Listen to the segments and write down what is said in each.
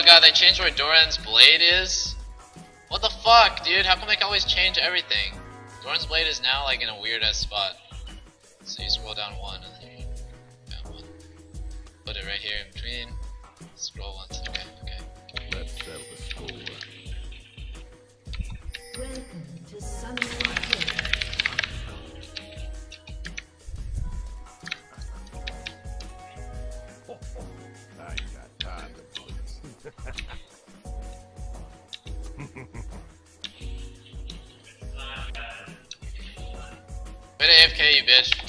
Oh god, they changed where Doran's blade is? What the fuck, dude? How come they can always change everything? Doran's blade is now like in a weird ass spot. So you scroll down one and then you down one. Put it right here Way AFK, you bitch.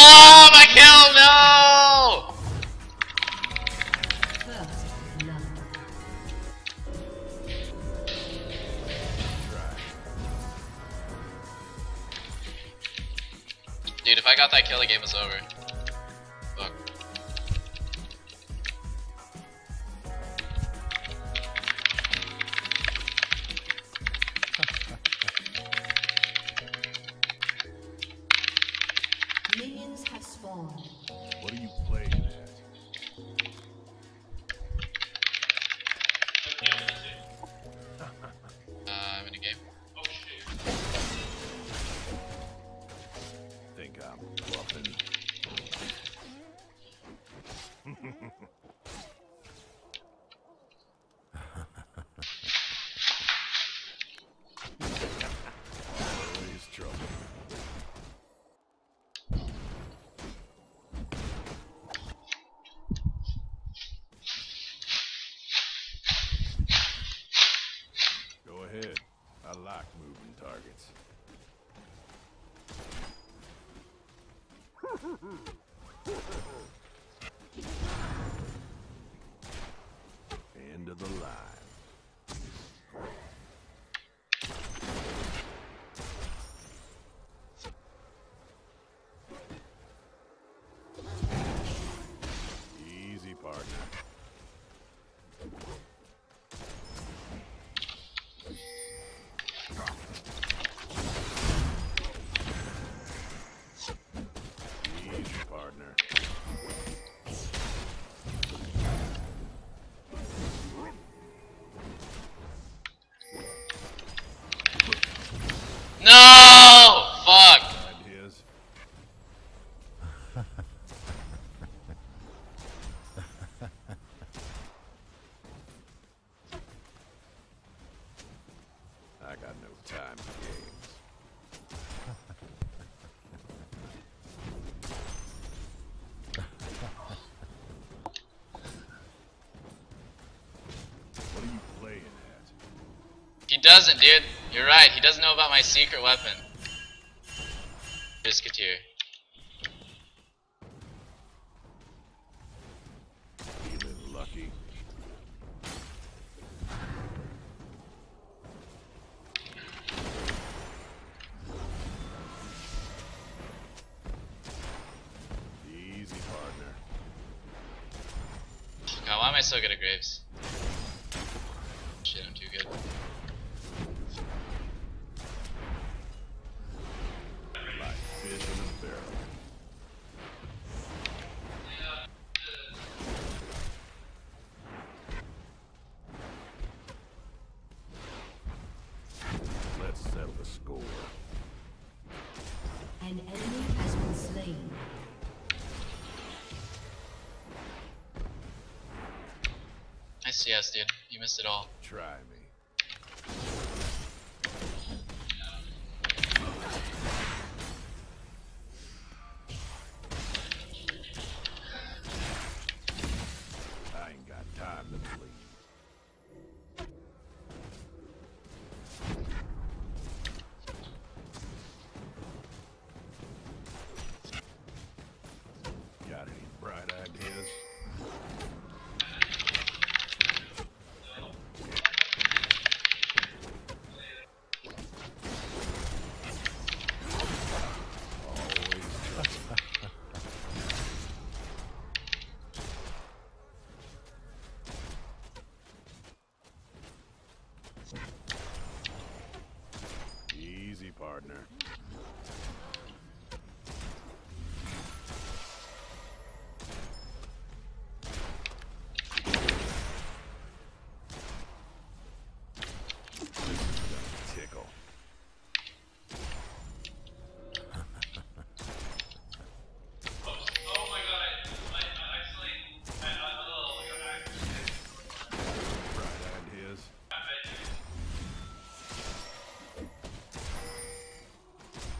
Oh, my kill! No! Dude, if I got that kill, the game was over. End of the line. He doesn't, dude. You're right. He doesn't know about my secret weapon. Biscuiteer. Feeling lucky? Easy, partner. God, why am I so good at Graves? It all. Try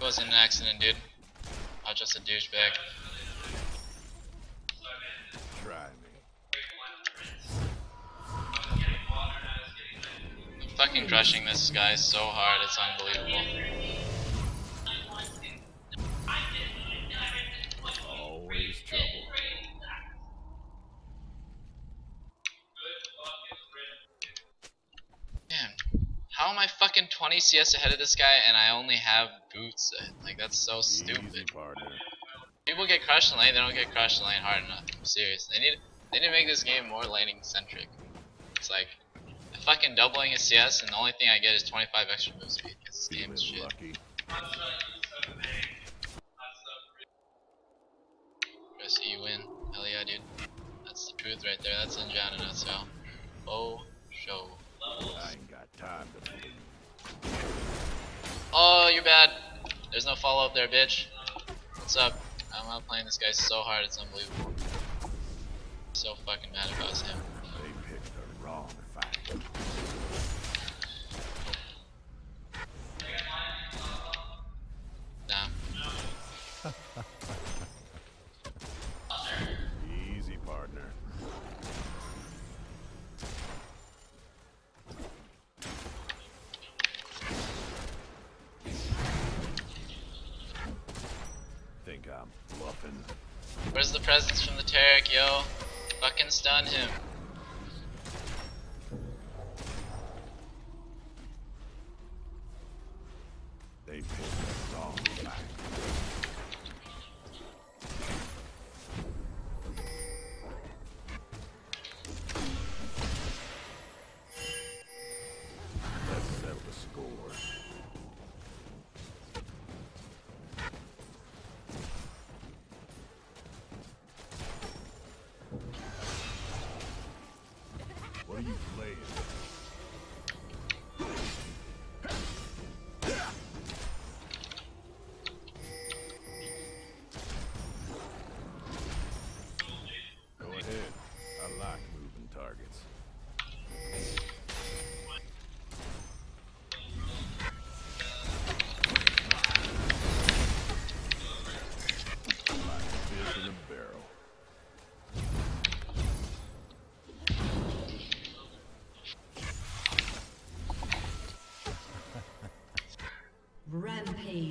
wasn't an accident, dude. I was just a douchebag. Try me. I'm fucking crushing this guy so hard, it's fucking 20 CS ahead of this guy and I only have boots? Like, that's so stupid. People get crushed in lane, they don't get crushed in lane hard enough. I'm serious. They need they need to make this game more laning centric. It's like I'm fucking doubling his CS and the only thing I get is 25 extra move speed. This game is shit. lucky. Press you win. Hell yeah, dude. That's the truth right there. That's Ninja in a nutshell. Oh, show. You're bad. There's no follow up there, bitch. What's up? I'm out playing this guy so hard, it's unbelievable. So fucking mad about him. They picked the wrong fight.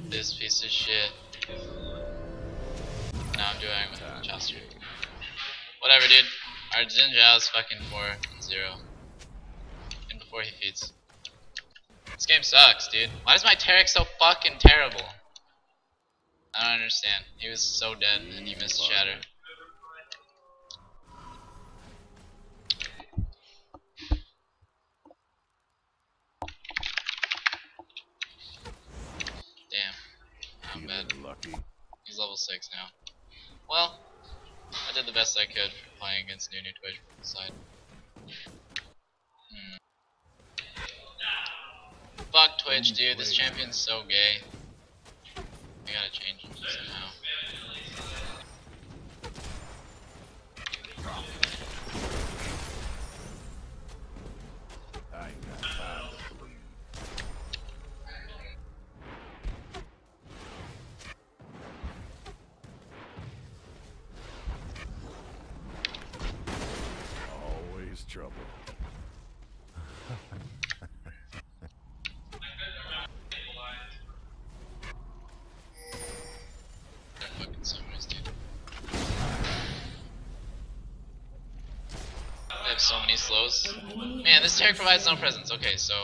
This piece of shit. Now I'm doing Chester. Whatever, dude. Our Jin is fucking 4 and 0. And before he feeds. This game sucks, dude. Why is my Taric so fucking terrible? I don't understand. He was so dead and he missed Shatter. Damn. I'm bad. Feeling lucky. He's level 6 now. Well, I did the best I could for playing against Nunu Twitch from the side. Hmm. Fuck Twitch, dude. This champion's so gay. I gotta change him somehow. So many slows. Man, this Taric provides no presence. Okay, so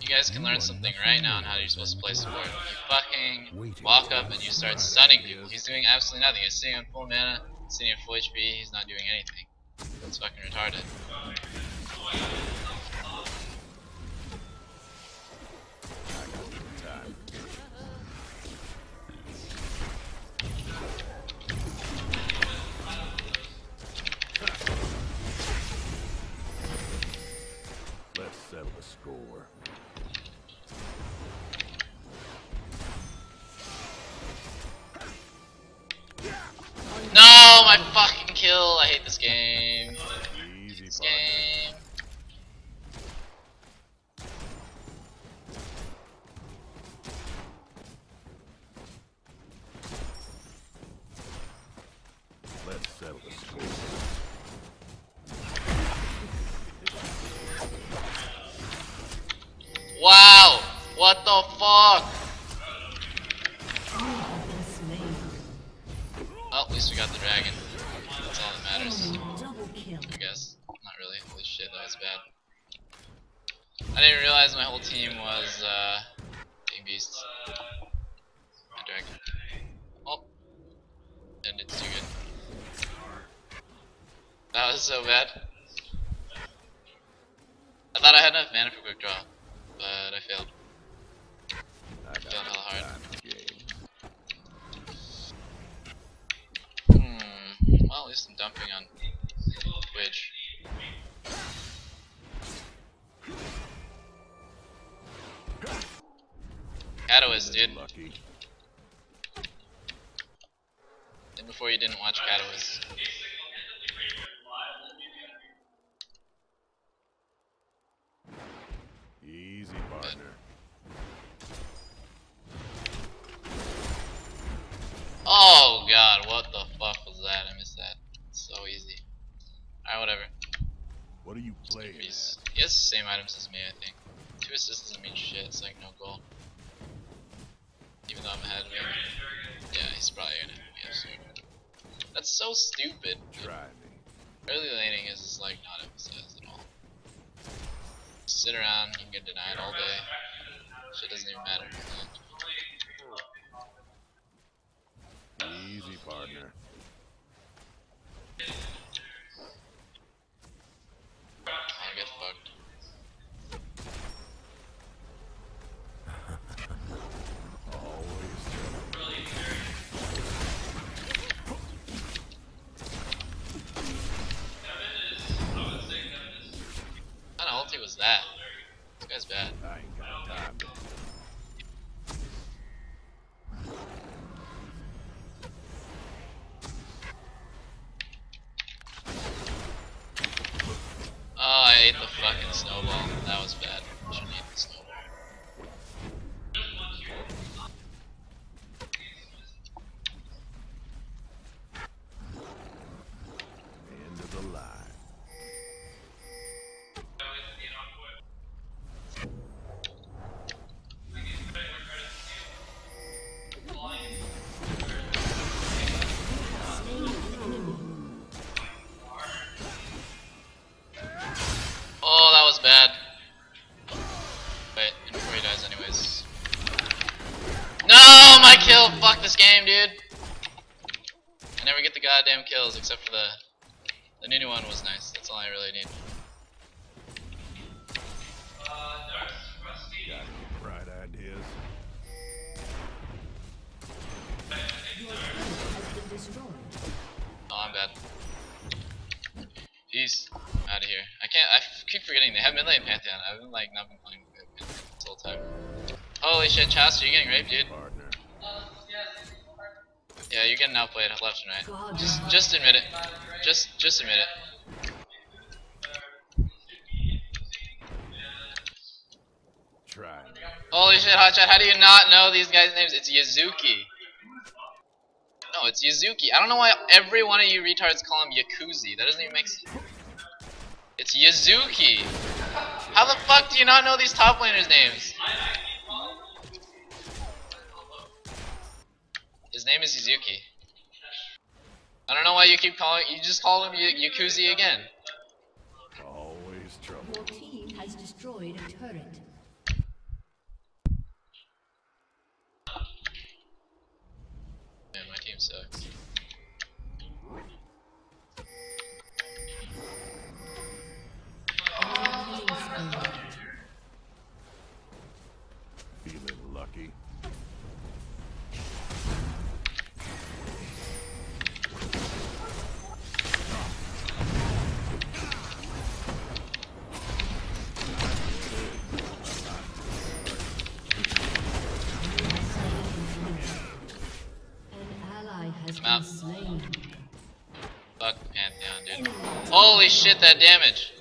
you guys can learn something right now on how you're supposed to play support. You fucking walk up and you start stunning people. He's doing absolutely nothing. He's sitting on full mana, sitting at full HP. He's not doing anything. It's fucking retarded. No, my fucking kill. I hate this game. And it's too good. That was so bad. I thought I had enough mana for quick draw, but I failed. I Failed hella hard. Hmm. Well, at least I'm dumping on Twitch. Catalyst, dude. Lucky. And before you didn't watch Catalyst. Easy, partner. Oh god, what the fuck was that? I missed that. It's so easy. Alright, whatever. What are you playing he has the same items as me, I think. Two assists doesn't mean shit, it's like no goal. Even though I'm ahead of him. Yeah, he's probably gonna be upset. That's so stupid. dude. Try me. Early laning is just like not emphasized at all. Sit around, you can get denied all day. Shit doesn't even matter. Easy, partner. Except for the... The new one was nice. That's all I really need. Uh, any bright ideas? Oh, I'm bad. Peace. Out of here. I can't. I keep forgetting they have mid lane Pantheon. I've been like not been playing Pantheon this whole time. Holy shit, Chast, you're getting raped, dude. Partner. Yeah, you're getting outplayed left and right. God. Just, just admit it. Just, just admit it. Try. Holy shit, Hotshot, how do you not know these guys' names? It's Yazuki. No, it's Yazuki. I don't know why every one of you retards call him Yakuzi. That doesn't even make sense. It's Yazuki. How the fuck do you not know these top laners' names? Name is Yazuki. I don't know why you keep calling. You just call him y- Yakuzi again. Always trouble. Your team has destroyed a turret. Man, my team sucks. Shit, that damage.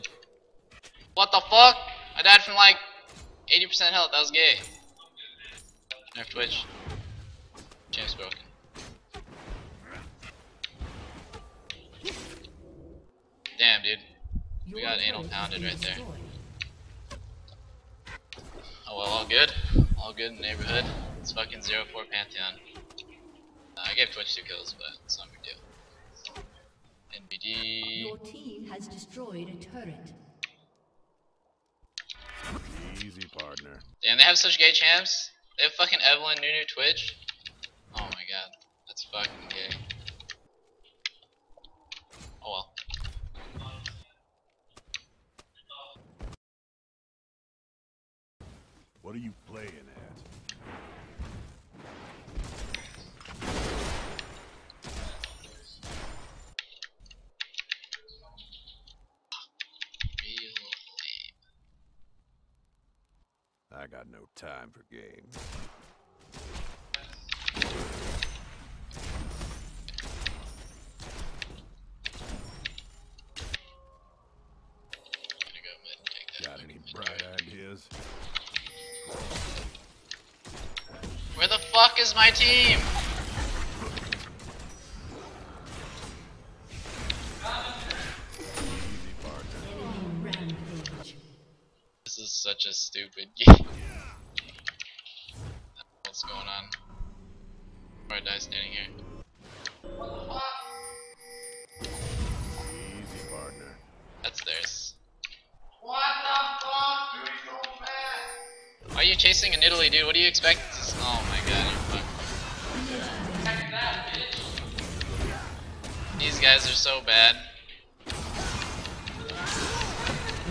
What the fuck? I died from like 80% health. That was gay. Nerf Twitch. James broken. Damn, dude. We got anal pounded right there. Oh well, all good. All good in the neighborhood. It's fucking 0-4 Pantheon. Uh, I gave Twitch two kills, but it's not a big deal. NBD. Your team has destroyed a turret. Easy, partner. Damn, they have such gay champs. They have fucking Evelynn Nunu Twitch. Oh my god, that's fucking gay. Oh well. What are you playing at? Real lame. I got no time for games. Got any bright ideas? Where the fuck is my team? Die standing here? Easy, partner. That's theirs. What the fuck? Why are you chasing Nidalee, dude? What do you expect? Oh my god, you're fucked. These guys are so bad.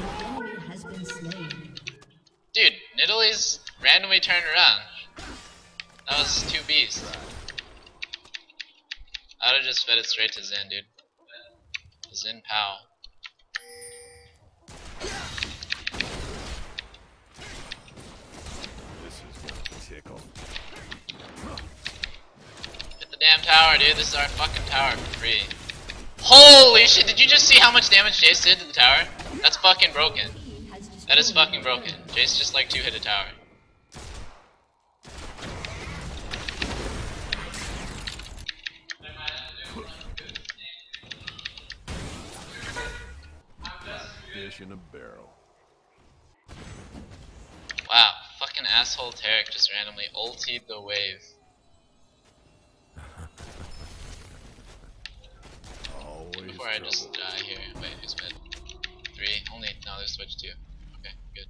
Your enemy has been slain. Dude, Nidalee randomly turned around. That was two beasts. Just fed it straight to Zen, dude. Xin Zhao. This is gonna tickle. Hit the damn tower, dude. This is our fucking tower for free. Holy shit, did you just see how much damage Jace did to the tower? That's fucking broken. Team has destroyed That is fucking broken. Jace just like two hit a tower. Fish in a barrel. Wow, fucking asshole Taric just randomly ultied the wave. Always Before I just die here. Wait, who's mid? Three? Only, no, there's switch two. Okay, good.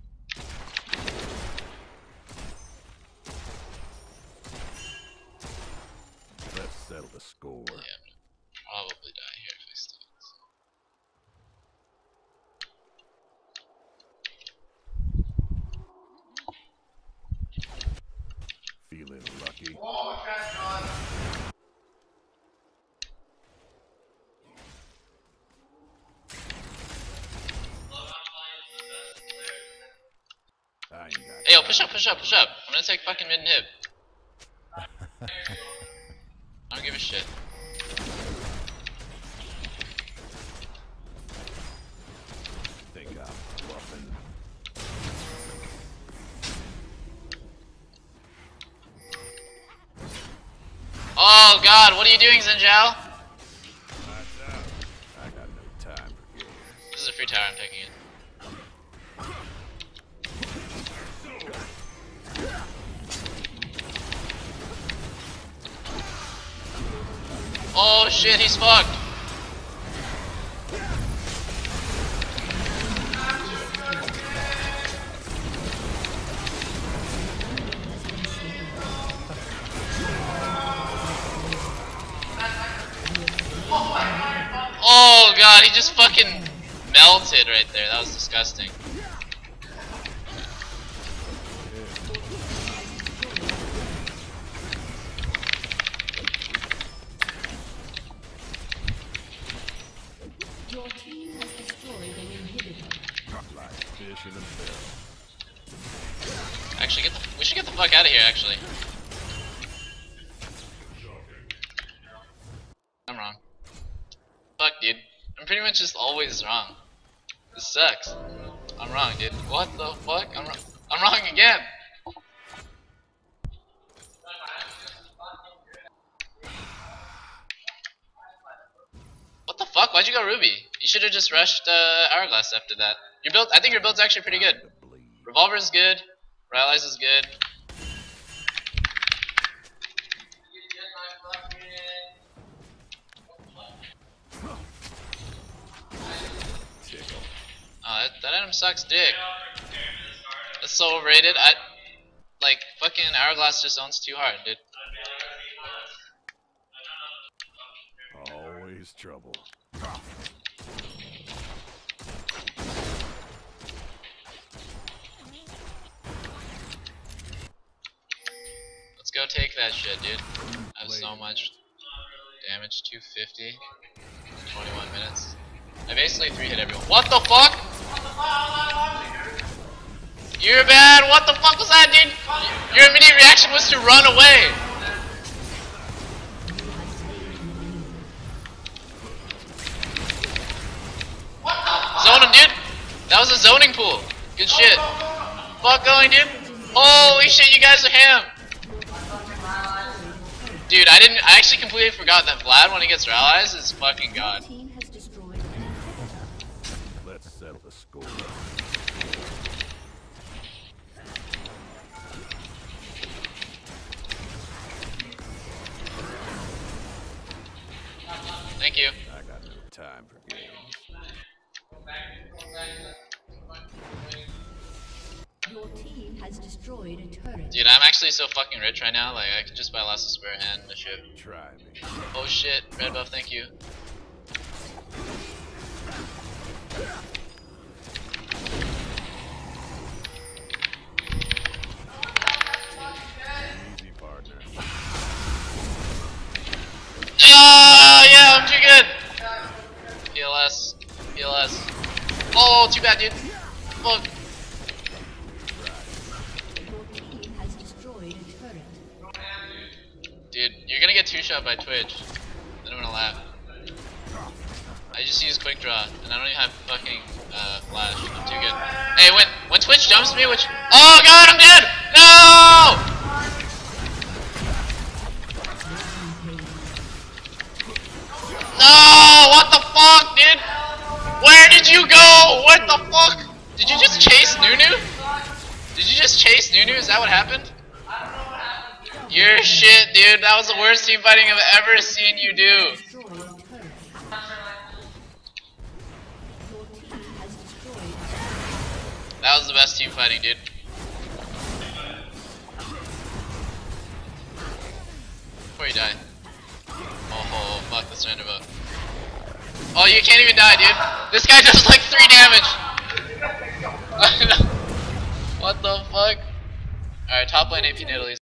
Let's settle the score. Yeah, I'm gonna probably die here if I stay. Feeling lucky. I ain't got Hey, yo, push up, push up, push up. I'm gonna take fucking mid and hip. I don't give a shit. think I'm bluffing. Oh god, what are you doing, Xin Zhao? Lights. I got no time for. This is a free tower, I'm taking it. Oh shit, he's fucked. Oh god, he just fucking melted right there. That was disgusting. Fuck out of here. Actually, I'm wrong. Fuck, dude. I'm pretty much just always wrong. This sucks. I'm wrong, dude. What the fuck? I'm wrong. I'm wrong again. What the fuck? Why'd you go Ruby? You should have just rushed uh, Hourglass after that. Your build, I think your build's actually pretty good. Revolver's good. Rylai's is good. That sucks dick. It's so overrated. I like fucking Hourglass just owns too hard, dude. Always trouble. Let's go take that shit, dude. I have so much damage. 250. 21 minutes. I basically three hit everyone. What the fuck? You're bad. What the fuck was that, dude? Your immediate reaction was to run away. Zone him, dude. That was a zoning pool. Good shit. Fuck going, dude. Holy shit, you guys are ham. Dude, I didn't. I actually completely forgot that Vlad, when he gets Rylai's, is fucking god. Thank you. I got no time for games. Your team has destroyed a turret. Dude, I'm actually so fucking rich right now. Like, I can just buy Last Whisper and a ship. Try me. Oh shit, red buff, thank you. Easy partner. Oh, yeah, I'm too good. PLS, PLS. Oh, too bad, dude. Fuck. Dude, you're gonna get two shot by Twitch. Then I'm gonna laugh. I just use quick draw, and I don't even have fucking uh, flash. I'm too good. Hey, when when Twitch jumps me, which oh god, I'm dead! No! Did you go? What the fuck? Did you just chase Nunu? Did you just chase Nunu? Is that what happened? You're shit, dude. That was the worst team fighting I've ever seen you do. Your That was the best team fighting, dude. Before you die. Oh, oh, oh fuck the surrender vote. Oh, you can't even die, dude. This guy does like three damage. what the fuck? Alright, top lane AP Italy.